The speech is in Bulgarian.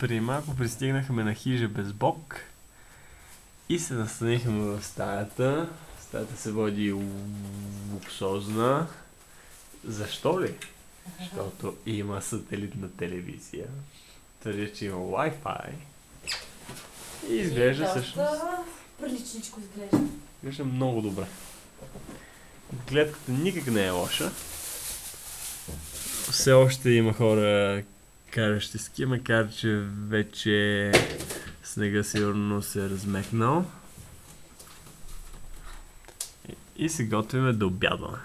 При малко пристигнахме на хижа без бог и се настанихме в стаята. Стаята се води луксозна. Защо ли? Защото има сателитна телевизия. Твърдя, че има Wi-Fi. И изглежда доста всъщност. Приличничко изглежда. Изглежда много добре. Гледката никак не е лоша. Все още има хора каращи ски, макар че вече снега сигурно се е размекнал. И се готвиме да обядваме.